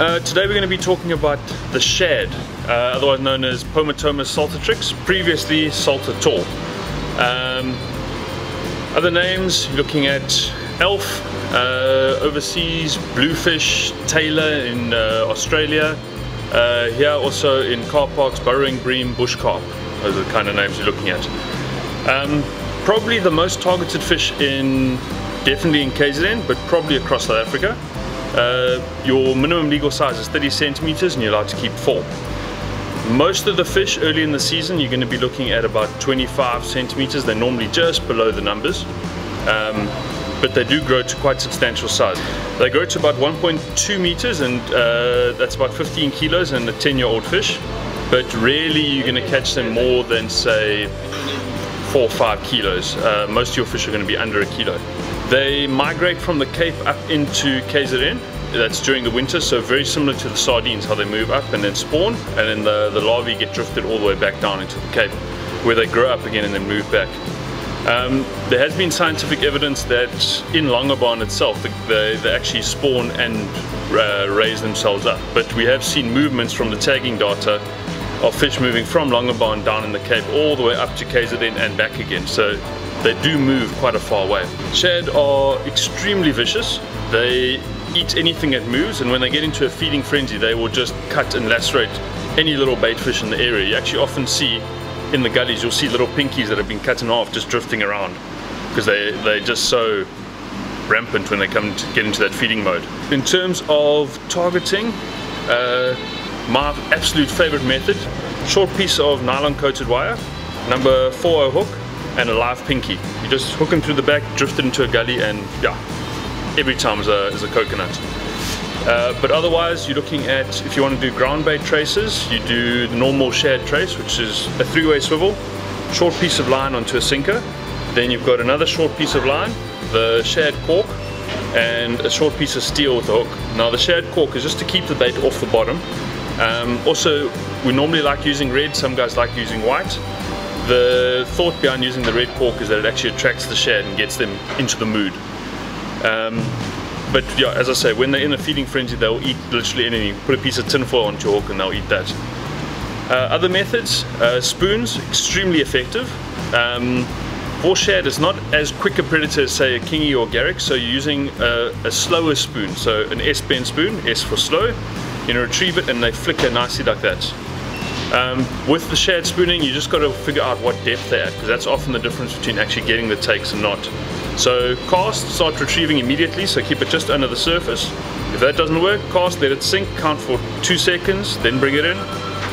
Uh, today we're going to be talking about the shad, uh, otherwise known as Pomatomus saltatrix, previously Salter tall. Um, other names, looking at elf, uh, overseas, bluefish, tailor in uh, Australia, uh, here also in car parks, burrowing bream, bush carp, those are the kind of names you're looking at. Um, probably the most targeted fish in, definitely in KZN, but probably across South Africa. Uh, your minimum legal size is 30 centimeters and you're allowed to keep four. Most of the fish early in the season you're going to be looking at about 25 centimeters. They're normally just below the numbers. Um, but they do grow to quite substantial size. They grow to about 1.2 meters and uh, that's about 15 kilos in a 10 year old fish. But rarely you're going to catch them more than say four or five kilos. Uh, most of your fish are going to be under a kilo. They migrate from the Cape up into KZN. That's during the winter, so very similar to the sardines, how they move up and then spawn, and then the, the larvae get drifted all the way back down into the Cape, where they grow up again and then move back. Um, there has been scientific evidence that in Langebaan itself, they, they actually spawn and uh, raise themselves up. But we have seen movements from the tagging data of fish moving from Langebaan down in the Cape all the way up to KZN and back again. So they do move quite a far way. Shad are extremely vicious. They eat anything that moves and when they get into a feeding frenzy they will just cut and lacerate any little bait fish in the area. You actually often see in the gullies you'll see little pinkies that have been cut in half just drifting around because they, they're just so rampant when they come to get into that feeding mode. In terms of targeting, uh, my absolute favorite method, short piece of nylon coated wire, number 40 hook and a live pinky. You just hook them through the back, drift it into a gully and yeah, every time is a, is a coconut. Uh, but otherwise you're looking at, if you want to do ground bait traces, you do the normal shad trace, which is a three-way swivel, short piece of line onto a sinker, then you've got another short piece of line, the shad cork, and a short piece of steel with a hook. Now the shad cork is just to keep the bait off the bottom um, also, we normally like using red, some guys like using white. The thought behind using the red cork is that it actually attracts the shad and gets them into the mood. Um, but yeah, as I say, when they're in a feeding frenzy, they'll eat literally anything. Put a piece of tinfoil onto your hook and they'll eat that. Uh, other methods, uh, spoons, extremely effective. Um, shad is not as quick a predator as say a kingy or garrick, so you're using a, a slower spoon, so an S-bend spoon, S for slow, you retrieve it and they flicker nicely like that. Um, with the shad spooning, you just got to figure out what depth they're at, because that's often the difference between actually getting the takes and not. So cast, start retrieving immediately, so keep it just under the surface. If that doesn't work, cast, let it sink, count for two seconds, then bring it in,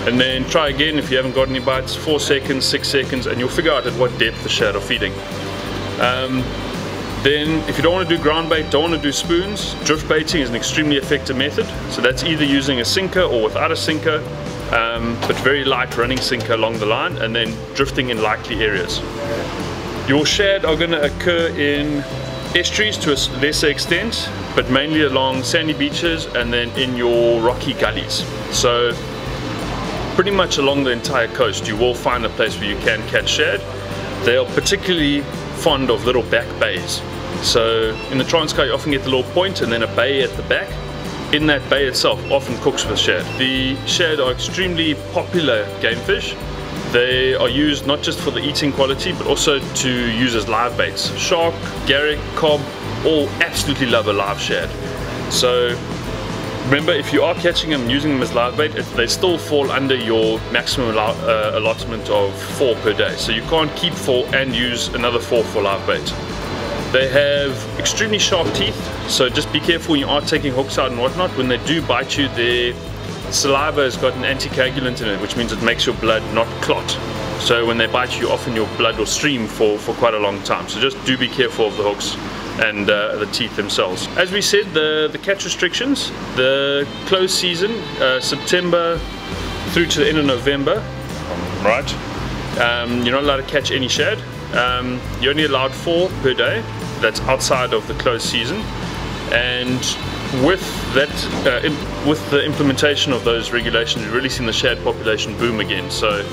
and then try again if you haven't got any bites, four seconds, six seconds, and you'll figure out at what depth the shad are feeding. Um, then if you don't want to do ground bait, don't want to do spoons, drift baiting is an extremely effective method. So that's either using a sinker or without a sinker, um, but very light running sinker along the line and then drifting in likely areas. Your shad are going to occur in estuaries to a lesser extent, but mainly along sandy beaches and then in your rocky gullies. So pretty much along the entire coast you will find a place where you can catch shad. They are particularly fond of little back bays. So in the Transkei you often get the little point and then a bay at the back. In that bay itself often cooks with shad. The shad are extremely popular game fish. They are used not just for the eating quality but also to use as live baits. Shark, garrick, cob, all absolutely love a live shad. So remember if you are catching them using them as live bait they still fall under your maximum uh, allotment of four per day so you can't keep four and use another four for live bait they have extremely sharp teeth, so just be careful when you are taking hooks out and whatnot. When they do bite you, their saliva has got an anticoagulant in it, which means it makes your blood not clot. So when they bite you, often your blood will stream for, for quite a long time. So just do be careful of the hooks and uh, the teeth themselves. As we said, the, the catch restrictions, the close season, uh, September through to the end of November, right? Um, you're not allowed to catch any shad. Um, you're only allowed four per day. That's outside of the closed season. And with that, uh, with the implementation of those regulations, we've really seen the shad population boom again. So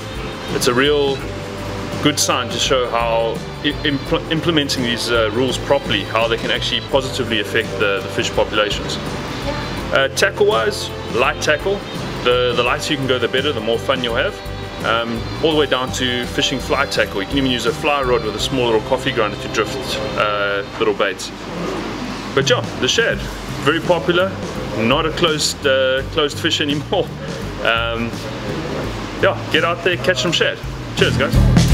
it's a real good sign to show how impl implementing these uh, rules properly, how they can actually positively affect the, the fish populations. Uh, tackle wise, light tackle. The, the lighter you can go the better, the more fun you'll have. Um, all the way down to fishing fly tackle. You can even use a fly rod with a small little coffee grinder to drift uh, little baits. But yeah, the shad, very popular, not a closed, uh, closed fish anymore. Um, yeah, get out there, catch some shad. Cheers guys.